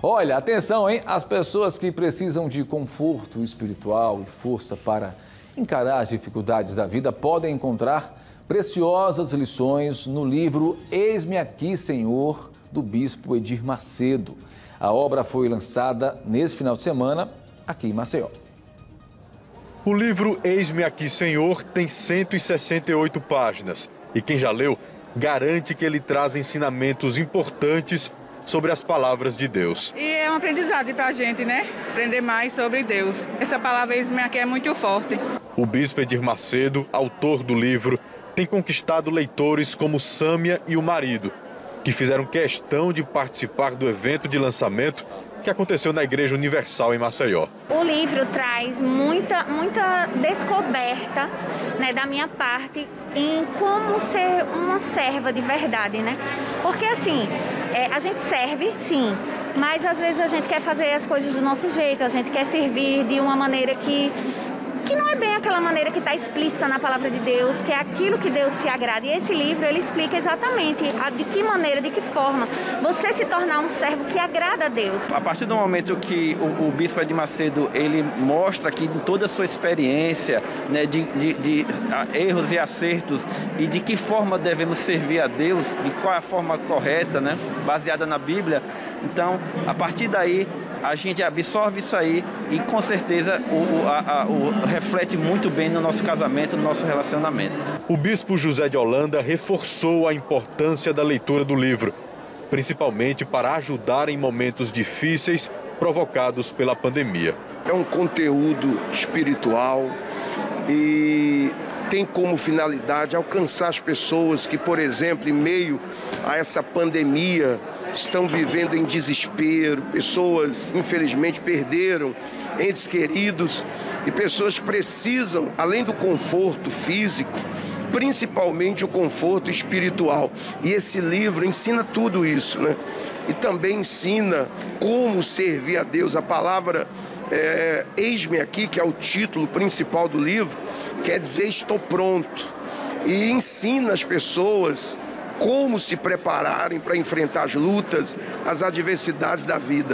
Olha, atenção, hein? As pessoas que precisam de conforto espiritual e força para encarar as dificuldades da vida podem encontrar preciosas lições no livro Eis-me aqui, Senhor, do bispo Edir Macedo. A obra foi lançada nesse final de semana aqui em Maceió. O livro Eis-me aqui, Senhor tem 168 páginas e quem já leu garante que ele traz ensinamentos importantes sobre as palavras de Deus. E é um aprendizado para a gente, né? Aprender mais sobre Deus. Essa palavra Eis-me aqui é muito forte. O bispo Edir Macedo, autor do livro, tem conquistado leitores como Sâmia e o marido, que fizeram questão de participar do evento de lançamento que aconteceu na Igreja Universal em Maceió. O livro traz muita, muita descoberta né, da minha parte em como ser uma serva de verdade, né? Porque assim, é, a gente serve, sim, mas às vezes a gente quer fazer as coisas do nosso jeito, a gente quer servir de uma maneira que que não é bem aquela maneira que está explícita na palavra de Deus, que é aquilo que Deus se agrada. E esse livro ele explica exatamente a, de que maneira, de que forma você se tornar um servo que agrada a Deus. A partir do momento que o, o bispo Ed Macedo ele mostra aqui toda a sua experiência né, de, de, de erros e acertos e de que forma devemos servir a Deus, de qual é a forma correta, né, baseada na Bíblia. Então, a partir daí, a gente absorve isso aí e com certeza o, a, a, o, reflete muito bem no nosso casamento, no nosso relacionamento. O bispo José de Holanda reforçou a importância da leitura do livro, principalmente para ajudar em momentos difíceis provocados pela pandemia. É um conteúdo espiritual e tem como finalidade alcançar as pessoas que, por exemplo, em meio a essa pandemia, estão vivendo em desespero, pessoas, infelizmente, perderam entes queridos e pessoas que precisam, além do conforto físico, principalmente o conforto espiritual. E esse livro ensina tudo isso, né? E também ensina como servir a Deus. A palavra é, Eis-me aqui, que é o título principal do livro, quer dizer estou pronto. E ensina as pessoas como se prepararem para enfrentar as lutas, as adversidades da vida.